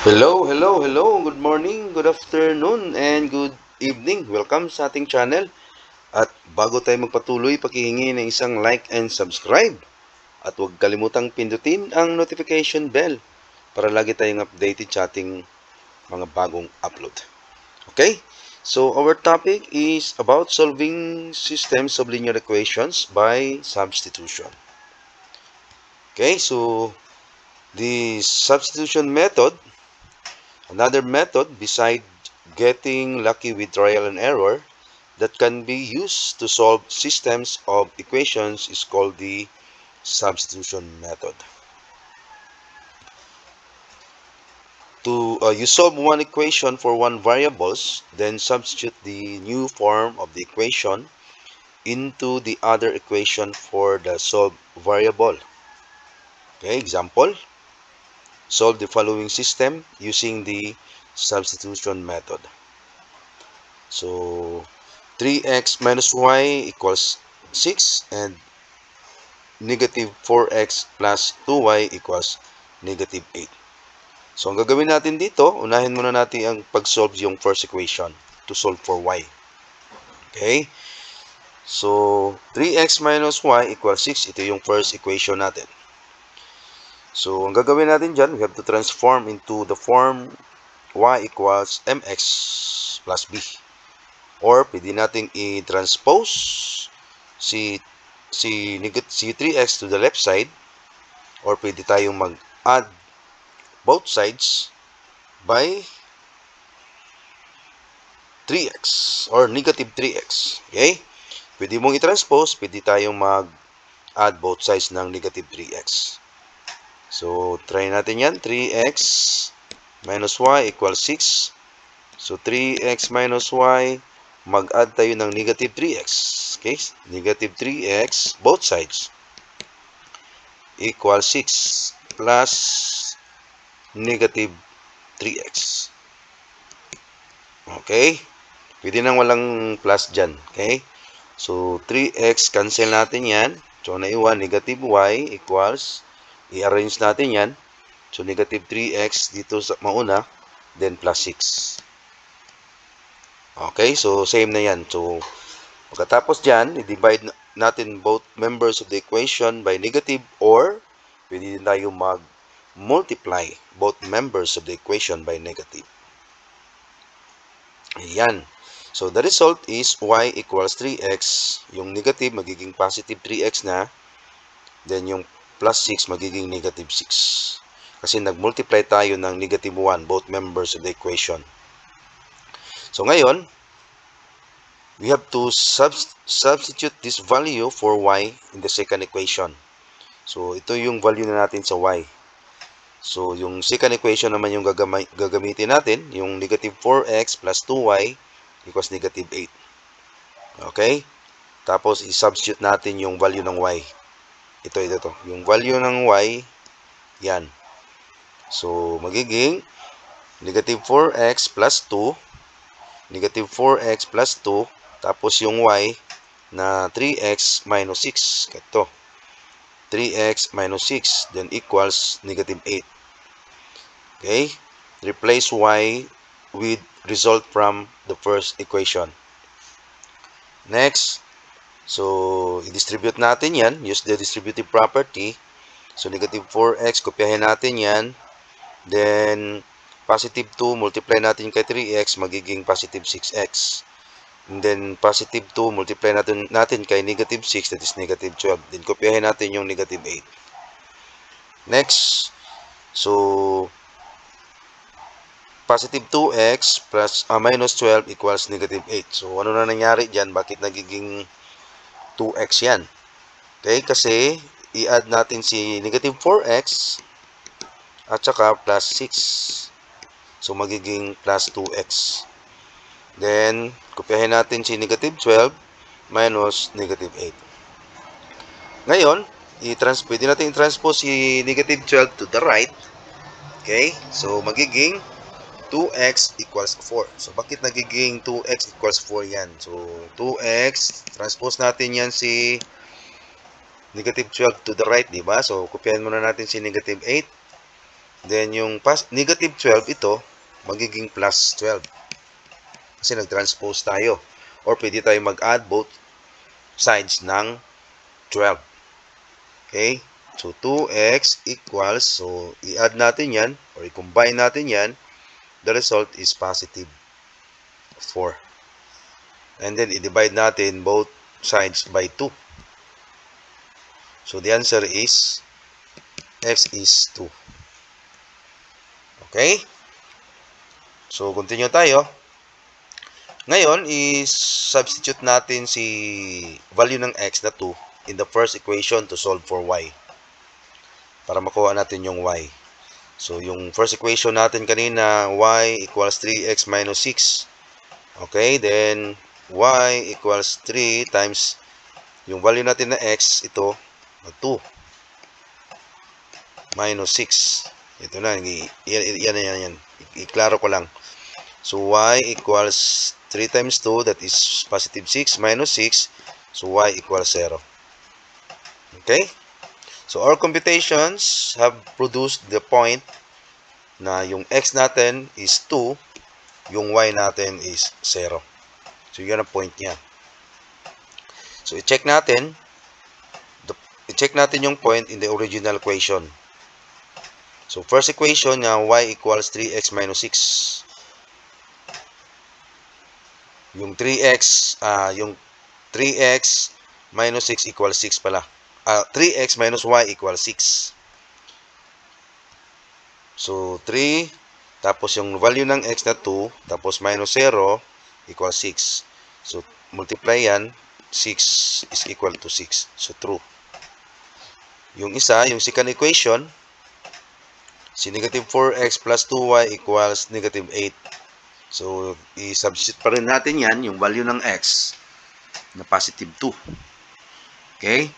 Hello, hello, hello. Good morning, good afternoon, and good evening. Welcome sa ating channel. At bago tayo magpatuloy, pakihingi ng isang like and subscribe. At huwag kalimutang pindutin ang notification bell para lagi tayong updated sa ating mga bagong upload. Okay? So, our topic is about solving systems of linear equations by substitution. Okay, so the substitution method Another method beside getting lucky with trial and error that can be used to solve systems of equations is called the substitution method. To uh, you solve one equation for one variables, then substitute the new form of the equation into the other equation for the solved variable. Okay, example. Solve the following system using the substitution method. So, 3x minus y equals 6 and negative 4x plus 2y equals negative 8. So, ang gagawin natin dito, unahin muna natin ang pag-solve yung first equation to solve for y. Okay? So, 3x minus y equals 6. Ito yung first equation natin. So, ang gagawin natin dyan, we have to transform into the form y equals mx plus b. Or, pwede natin i-transpose si, si, si 3x to the left side. Or, pwede tayong mag-add both sides by 3x or negative 3x. Okay? Pwede mong i-transpose, pwede tayong mag-add both sides ng negative 3x. So, try natin yan. 3x minus y equals 6. So, 3x minus y, mag-add tayo ng negative 3x. Okay? Negative 3x, both sides, equals 6 plus negative 3x. Okay? Pwede nang walang plus dyan. Okay? So, 3x, cancel natin yan. So, naiwan, negative y equals i-arrange natin yan. So, negative 3x dito sa mauna, then plus 6. Okay, so same na yan. So, pagkatapos dyan, i-divide natin both members of the equation by negative or pwede din tayo mag-multiply both members of the equation by negative. Ayan. So, the result is y equals 3x. Yung negative, magiging positive 3x na. Then, yung plus 6 magiging negative 6. Kasi nag-multiply tayo ng negative 1, both members of the equation. So ngayon, we have to sub substitute this value for y in the second equation. So ito yung value na natin sa y. So yung second equation naman yung gagam gagamitin natin, yung negative 4x plus 2y equals negative 8. Okay? Tapos i-substitute natin yung value ng y ito, ito, ito. Yung value ng y, yan. So, magiging negative 4x plus 2, negative 4x plus 2, tapos yung y na 3x minus 6. Ito. 3x minus 6, then equals negative 8. Okay? Replace y with result from the first equation. Next, So, i-distribute natin yan. Use the distributive property. So, negative 4x, kopyahin natin yan. Then, positive 2, multiply natin kay 3x, magiging positive 6x. And then, positive 2, multiply natin, natin kay negative 6, that is negative 12. Then, kopyahin natin yung negative 8. Next, so, positive 2x plus uh, minus 12 equals negative 8. So, ano na nangyari dyan? Bakit nagiging 2x yan. Okay, kasi i-add natin si negative 4x at saka plus 6. So, magiging plus 2x. Then, kopyahin natin si negative 12 minus negative 8. Ngayon, i-trans pwede natin i-transpose si negative 12 to the right. Okay? So, magiging 2x equals 4. So, bakit nagiging 2x equals 4 yan? So, 2x, transpose natin yan si negative 12 to the right, di ba? So, kopyahin muna natin si negative 8. Then, yung pas negative 12, ito, magiging plus 12. Kasi nag-transpose tayo. Or pwede tayo mag-add both sides ng 12. Okay? So, 2x equals, so, i-add natin yan, or i-combine natin yan, the result is positive 4. And then, i-divide natin both sides by 2. So, the answer is, x is 2. Okay? So, continue tayo. Ngayon, is-substitute natin si value ng x na 2 in the first equation to solve for y. Para makuha natin yung y. So, yung first equation natin kanina, y equals 3x minus 6. Okay, then y equals 3 times yung value natin na x, ito, 2 minus 6. Ito na, yan, yan, yan, yan. Iklaro ko lang. So, y equals 3 times 2, that is positive 6 minus 6. So, y equals 0. Okay? So, our computations have produced the point na yung x natin is 2, yung y natin is 0. So, yun ang point niya. So, i-check natin. I-check natin yung point in the original equation. So, first equation nga y equals 3x minus 6. Yung 3x, ah, uh, yung 3x minus 6 equals 6 pala. Uh, ah, 3x minus y equals 6. So, 3, tapos yung value ng x na 2, tapos minus 0, equals 6. So, multiply yan, 6 is equal to 6. So, true. Yung isa, yung second equation, Si negative 4x plus 2y equals negative 8. So, i-substitute pa rin natin yan, yung value ng x na positive 2. Okay?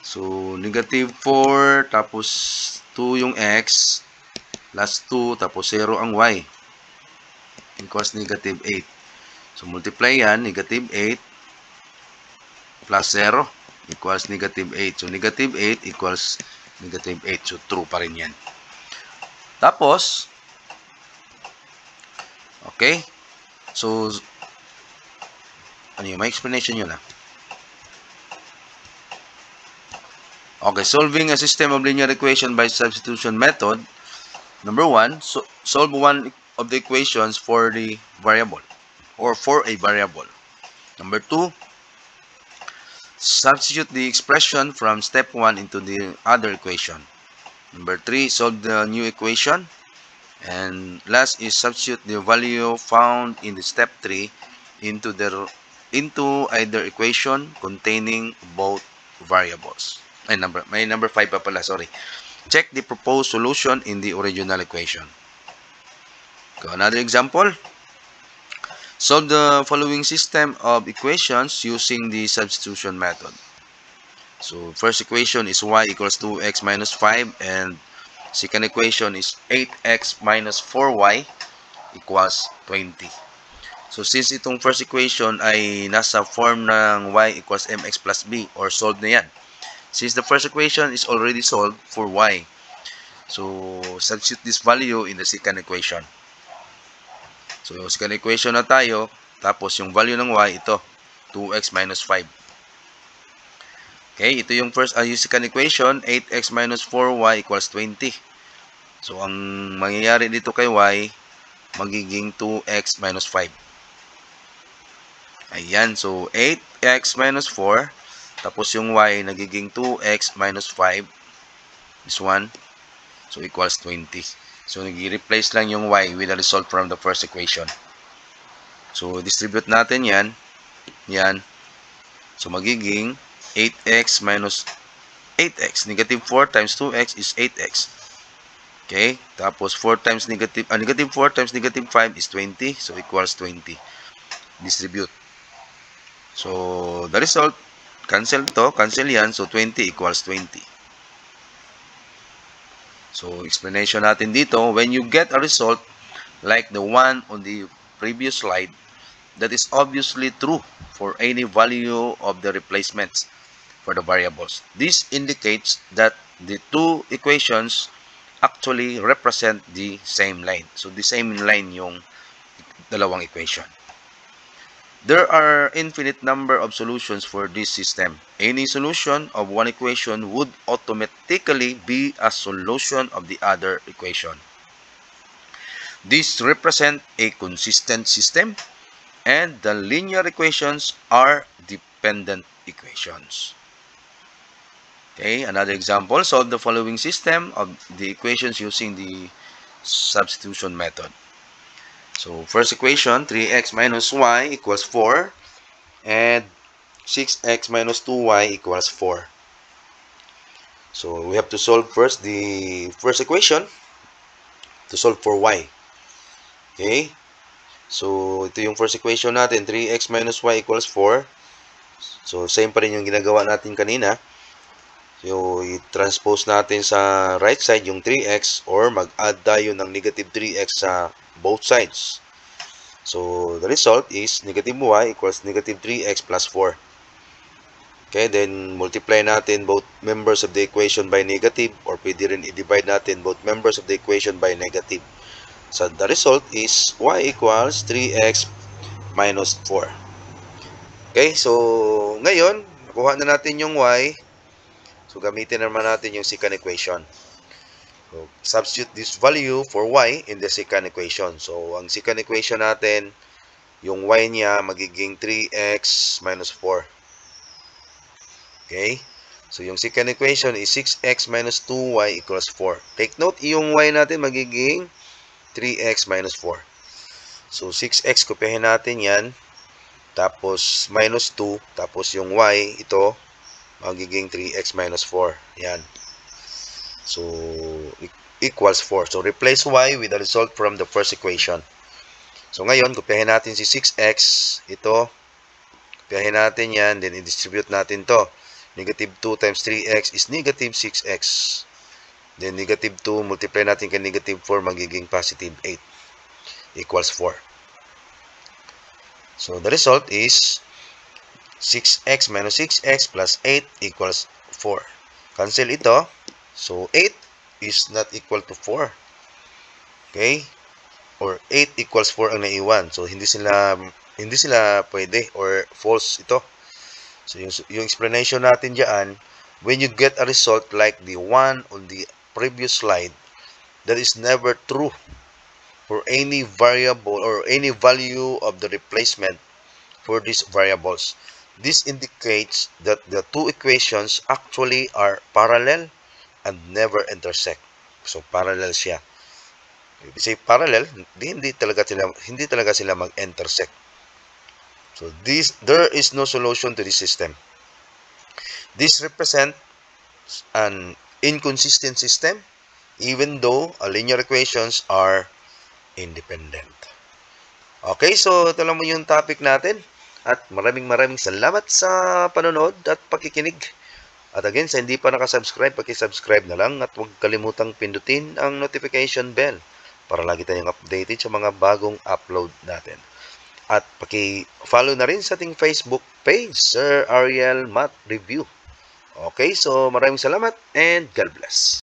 So, negative 4 tapos 2 yung x plus 2 tapos 0 ang y equals negative 8. So, multiply yan, negative 8 plus 0 equals negative 8. So, negative 8 equals negative 8. So, true pa rin yan. Tapos, okay, so, ano yun, may explanation yun ah. Okay, solving a system of linear equation by substitution method. Number one, so, solve one of the equations for the variable or for a variable. Number two, substitute the expression from step 1 into the other equation. Number 3, solve the new equation. And last is substitute the value found in the step 3 into the into either equation containing both variables. Ay, number, may number 5 pa pala, sorry. Check the proposed solution in the original equation. So, another example. Solve the following system of equations using the substitution method. So, first equation is y equals 2x minus 5 and second equation is 8x minus 4y equals 20. So, since itong first equation ay nasa form ng y equals mx plus b or solved na yan. Since the first equation is already solved for y. So, substitute this value in the second equation. So, second equation na tayo. Tapos, yung value ng y, ito. 2x minus 5. Okay, ito yung first, uh, yung second equation, 8x minus 4y equals 20. So, ang mangyayari dito kay y, magiging 2x minus 5. Ayan, so 8x minus 4, tapos yung y, nagiging 2x minus 5. This one, so equals 20. So, nag-replace lang yung y with the result from the first equation. So, distribute natin yan. Yan. So, magiging 8x minus 8x. Negative 4 times 2x is 8x. Okay? Tapos 4 times negative, uh, negative 4 times negative 5 is 20. So, equals 20. Distribute. So, the result, cancel to, cancel yan. So, 20 equals 20. So, explanation natin dito, when you get a result like the one on the previous slide, that is obviously true for any value of the replacements for the variables. This indicates that the two equations actually represent the same line. So, the same line yung dalawang equation. There are infinite number of solutions for this system. Any solution of one equation would automatically be a solution of the other equation. This represent a consistent system and the linear equations are dependent equations. Okay, another example, solve the following system of the equations using the substitution method. So, first equation, 3x minus y equals 4 and 6x minus 2y equals 4. So, we have to solve first the first equation to solve for y. Okay? So, ito yung first equation natin, 3x minus y equals 4. So, same pa rin yung ginagawa natin kanina. So, i-transpose natin sa right side yung 3x or mag-add tayo ng negative 3x sa both sides. So, the result is negative y equals negative 3x plus 4. Okay, then multiply natin both members of the equation by negative or pwede rin i-divide natin both members of the equation by negative. So, the result is y equals 3x minus 4. Okay, so ngayon, nakuha na natin yung y. So, gamitin naman natin yung second equation. So, substitute this value for y in the second equation. So, ang second equation natin, yung y niya magiging 3x minus 4. Okay? So, yung second equation is 6x minus 2y equals 4. Take note, yung y natin magiging 3x minus 4. So, 6x, kopyahin natin yan. Tapos, minus 2. Tapos, yung y, ito, magiging 3x minus 4. Yan. So, equals 4. So, replace y with the result from the first equation. So, ngayon, kopyahin natin si 6x. Ito, kopyahin natin yan. Then, i-distribute natin to. Negative 2 times 3x is negative 6x. Then, negative 2, multiply natin kay negative 4, magiging positive 8. Equals 4. So, the result is 6x minus 6x plus 8 equals 4. Cancel ito. So, 8 is not equal to 4. Okay? Or 8 equals 4 ang naiwan. So, hindi sila hindi sila pwede or false ito. So, yung, yung explanation natin diyan, when you get a result like the one on the previous slide, that is never true for any variable or any value of the replacement for these variables. This indicates that the two equations actually are parallel and never intersect. So parallel siya. You say parallel, hindi, talaga sila hindi talaga sila mag-intersect. So this there is no solution to this system. This represents an inconsistent system even though linear equations are independent. Okay, so ito lang mo yung topic natin. At maraming maraming salamat sa panonood at pakikinig. At again, sa hindi pa nakasubscribe, pakisubscribe na lang at huwag kalimutang pindutin ang notification bell para lagi tayong updated sa mga bagong upload natin. At paki-follow na rin sa ating Facebook page, Sir Ariel Math Review. Okay, so maraming salamat and God bless.